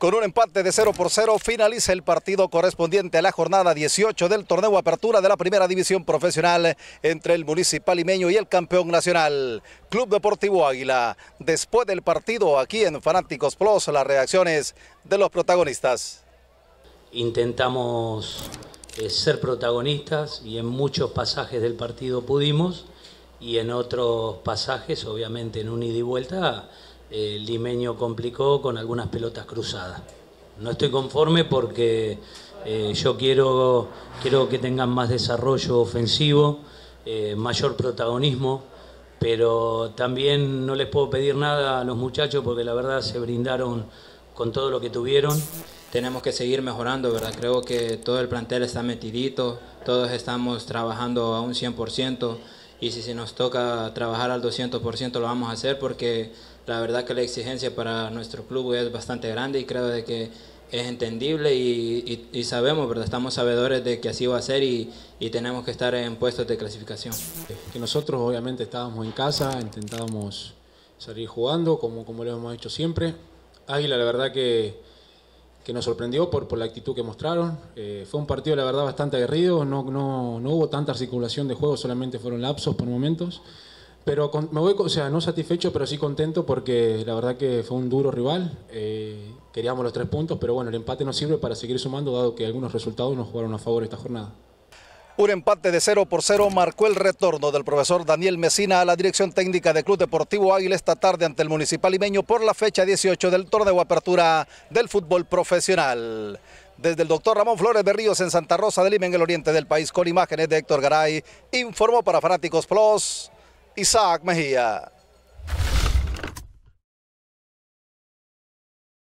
Con un empate de 0 por 0 finaliza el partido correspondiente a la jornada 18 del torneo Apertura de la Primera División Profesional entre el Municipal Limeño y el campeón nacional, Club Deportivo Águila. Después del partido aquí en Fanáticos Plus, las reacciones de los protagonistas. Intentamos eh, ser protagonistas y en muchos pasajes del partido pudimos y en otros pasajes, obviamente en un ida y vuelta, el limeño complicó con algunas pelotas cruzadas. No estoy conforme porque eh, yo quiero, quiero que tengan más desarrollo ofensivo, eh, mayor protagonismo, pero también no les puedo pedir nada a los muchachos porque la verdad se brindaron con todo lo que tuvieron. Tenemos que seguir mejorando, ¿verdad? Creo que todo el plantel está metidito, todos estamos trabajando a un 100% y si se nos toca trabajar al 200% lo vamos a hacer porque la verdad que la exigencia para nuestro club es bastante grande y creo de que es entendible y, sabemos, ¿verdad? estamos sabedores de que así va a ser y, tenemos que estar en puestos de clasificación. Que nosotros obviamente estábamos en casa, intentábamos salir jugando como, como lo hemos hecho siempre. Águila la verdad que, que nos sorprendió por, por la actitud que mostraron. Eh, fue un partido la verdad bastante aguerrido, no, no, no hubo tanta articulación de juego, solamente fueron lapsos por momentos. Pero me voy, o sea, no satisfecho, pero sí contento porque la verdad que fue un duro rival. Eh, queríamos los tres puntos, pero bueno, el empate nos sirve para seguir sumando, dado que algunos resultados nos jugaron a favor esta jornada. Un empate de 0 por 0 marcó el retorno del profesor Daniel Mesina a la dirección técnica del Club Deportivo Águila esta tarde ante el Municipal Limeño por la fecha 18 del torneo apertura del fútbol profesional. Desde el doctor Ramón Flores Berríos en Santa Rosa de Lima, en el oriente del país, con imágenes de Héctor Garay, informó para Fanáticos Plus. Isaac Mejía.